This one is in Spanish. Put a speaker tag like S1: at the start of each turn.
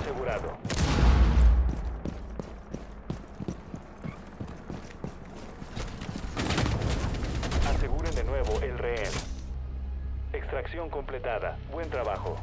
S1: asegurado. Aseguren de nuevo el rehén. Extracción completada. Buen trabajo.